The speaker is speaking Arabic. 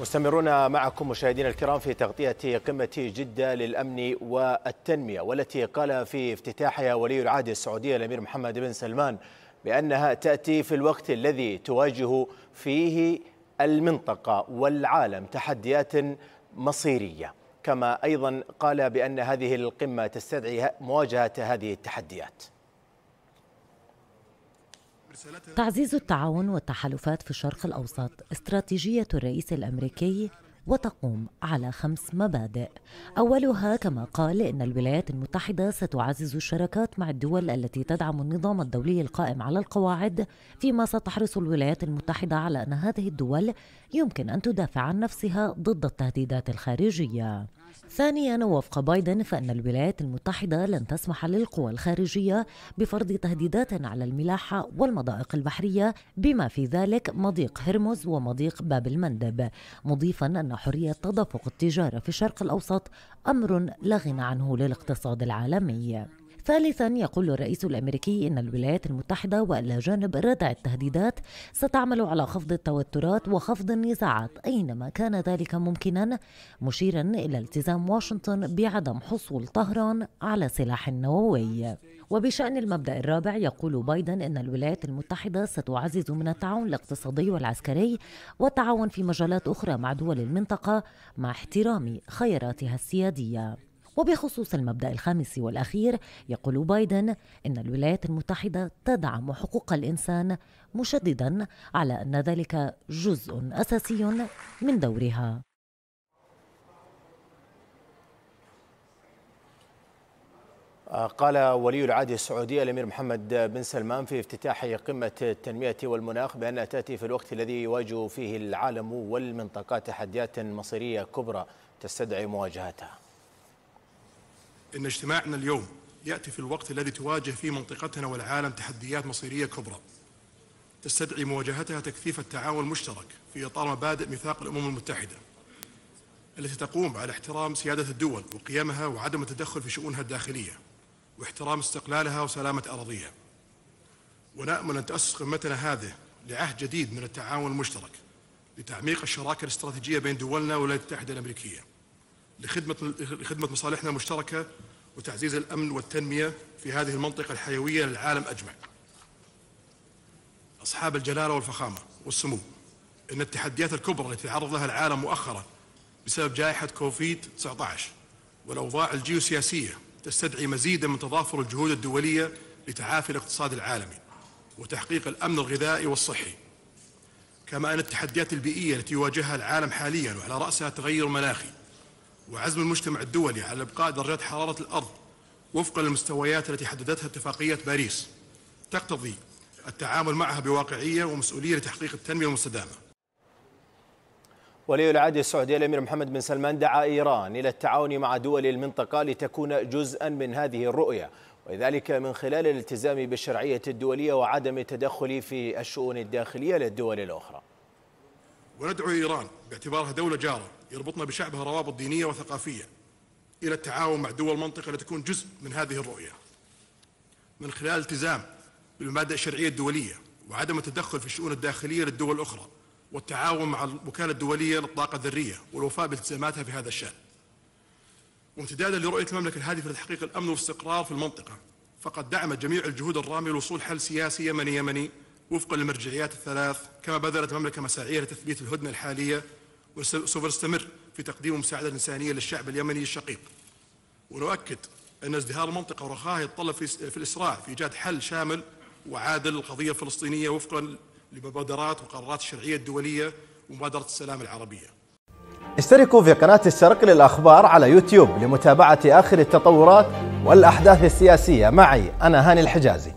مستمرون معكم مشاهدينا الكرام في تغطية قمة جدة للأمن والتنمية والتي قال في افتتاحها ولي العهد السعودية الأمير محمد بن سلمان بأنها تأتي في الوقت الذي تواجه فيه المنطقة والعالم تحديات مصيرية. كما أيضا قال بأن هذه القمة تستدعي مواجهة هذه التحديات. تعزيز التعاون والتحالفات في الشرق الأوسط استراتيجية الرئيس الأمريكي وتقوم على خمس مبادئ. أولها كما قال إن الولايات المتحدة ستعزز الشراكات مع الدول التي تدعم النظام الدولي القائم على القواعد فيما ستحرص الولايات المتحدة على أن هذه الدول يمكن أن تدافع عن نفسها ضد التهديدات الخارجية. ثانيا وفق بايدن فإن الولايات المتحدة لن تسمح للقوى الخارجية بفرض تهديدات على الملاحة والمضائق البحرية بما في ذلك مضيق هرمز ومضيق باب المندب. مضيفا أن حرية تدفق التجارة في الشرق الأوسط أمر لا غنى عنه للاقتصاد العالمي. ثالثا يقول الرئيس الأمريكي إن الولايات المتحدة والى جانب ردع التهديدات ستعمل على خفض التوترات وخفض النزاعات أينما كان ذلك ممكنا مشيرا إلى التزام واشنطن بعدم حصول طهران على سلاح نووي. وبشأن المبدأ الرابع يقول بايدن إن الولايات المتحدة ستعزز من التعاون الاقتصادي والعسكري والتعاون في مجالات أخرى مع دول المنطقة مع احترام خياراتها السيادية. وبخصوص المبدأ الخامس والأخير يقول بايدن إن الولايات المتحدة تدعم حقوق الإنسان مشددا على أن ذلك جزء أساسي من دورها قال ولي العهد السعودي الأمير محمد بن سلمان في افتتاح قمة التنمية والمناخ بأنها تأتي في الوقت الذي يواجه فيه العالم والمنطقة تحديات مصيرية كبرى تستدعي مواجهتها. إن اجتماعنا اليوم يأتي في الوقت الذي تواجه فيه منطقتنا والعالم تحديات مصيرية كبرى. تستدعي مواجهتها تكثيف التعاون المشترك في إطار مبادئ ميثاق الأمم المتحدة التي تقوم على احترام سيادة الدول وقيمها وعدم التدخل في شؤونها الداخلية واحترام استقلالها وسلامة أراضيها. ونأمل أن تأسس قمتنا هذه لعهد جديد من التعاون المشترك لتعميق الشراكة الاستراتيجية بين دولنا والولايات المتحدة الأمريكية. لخدمة لخدمة مصالحنا المشتركة وتعزيز الأمن والتنمية في هذه المنطقة الحيوية للعالم أجمع. أصحاب الجلالة والفخامة والسمو إن التحديات الكبرى التي تعرض لها العالم مؤخرا بسبب جائحة كوفيد 19 والأوضاع الجيوسياسية تستدعي مزيدا من تضافر الجهود الدولية لتعافي الاقتصاد العالمي وتحقيق الأمن الغذائي والصحي كما أن التحديات البيئية التي يواجهها العالم حاليا وعلى رأسها التغير المناخي وعزم المجتمع الدولي على إبقاء درجات حرارة الأرض وفقا للمستويات التي حددتها اتفاقية باريس تقتضي التعامل معها بواقعية ومسؤولية لتحقيق التنمية المستدامة. ولي العهد السعودي الأمير محمد بن سلمان دعا إيران إلى التعاون مع دول المنطقة لتكون جزءا من هذه الرؤية وذلك من خلال الالتزام بالشرعية الدولية وعدم التدخل في الشؤون الداخلية للدول الأخرى. وندعو إيران باعتبارها دولة جارة يربطنا بشعبها روابط دينية وثقافية إلى التعاون مع دول المنطقة لتكون جزء من هذه الرؤية. من خلال الالتزام بالمبادئ الشرعية الدولية وعدم التدخل في الشؤون الداخلية للدول الأخرى والتعاون مع الوكالة الدولية للطاقة الذرية والوفاء بالتزاماتها في هذا الشأن. وامتدادا لرؤية المملكة الهادفة لتحقيق الأمن والاستقرار في المنطقة فقد دعمت جميع الجهود الرامية لوصول حل سياسي يمني يمني وفقا للمرجعيات الثلاث كما بذلت المملكة مساعيها لتثبيت الهدنة الحالية وسوف نستمر في تقديم المساعده الانسانيه للشعب اليمني الشقيق. ونؤكد أن ازدهار المنطقة ورخائها يتطلب في الإسراع في إيجاد حل شامل وعادل للقضية الفلسطينية وفقا لمبادرات وقرارات الشرعية الدولية ومبادرة السلام العربية. اشتركوا في قناة الشرق للأخبار على يوتيوب لمتابعة آخر التطورات والأحداث السياسية معي أنا هاني الحجازي.